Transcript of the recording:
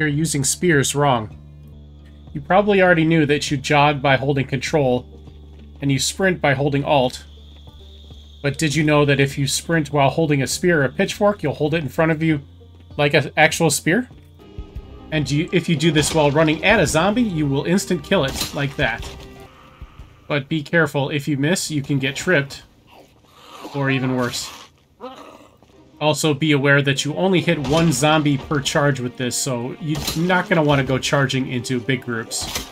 You're using spears wrong. You probably already knew that you jog by holding control, and you sprint by holding alt. But did you know that if you sprint while holding a spear or a pitchfork, you'll hold it in front of you like an actual spear? And you, if you do this while running at a zombie, you will instant kill it, like that. But be careful, if you miss, you can get tripped. Or even worse. Also, be aware that you only hit one zombie per charge with this, so you're not going to want to go charging into big groups.